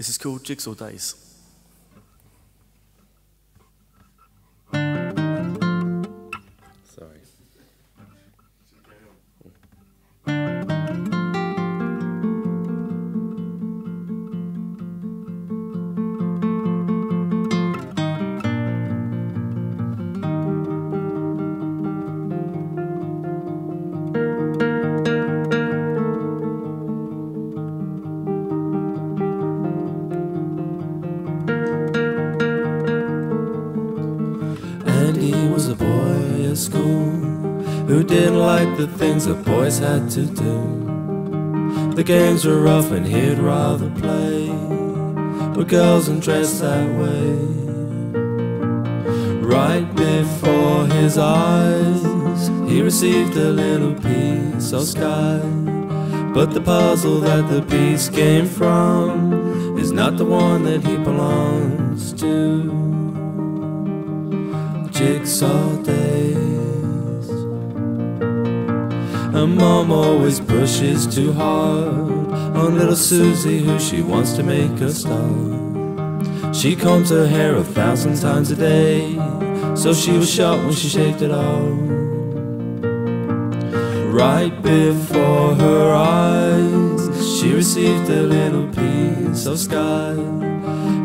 This is called Jigsaw Days. School who didn't like the things that boys had to do. The games were rough and he'd rather play with girls and dress that way. Right before his eyes, he received a little piece of sky. But the puzzle that the piece came from is not the one that he belongs to jigsaw And mom always pushes too hard on little Susie, who she wants to make a star. She combs her hair a thousand times a day, so she was shocked when she shaved it all. Right before her eyes, she received a little piece of sky.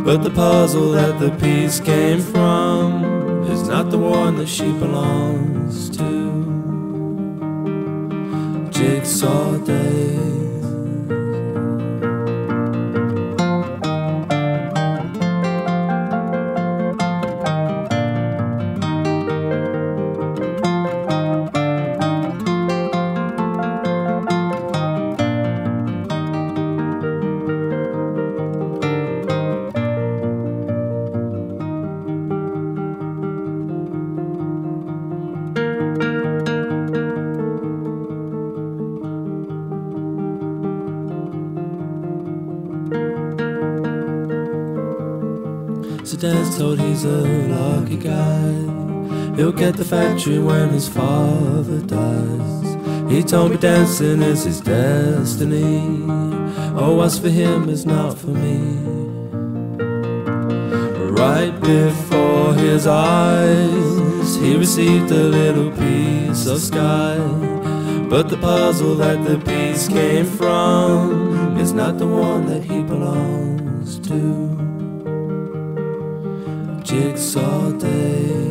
But the puzzle that the piece came from is not the one that she belongs to. Jigsaw days. So Dad's told he's a lucky guy. He'll get the factory when his father dies. He told me dancing is his destiny. Oh, what's for him is not for me. Right before his eyes, he received a little piece of sky. But the puzzle that the piece came from is not the one that he belongs to jigsaw day.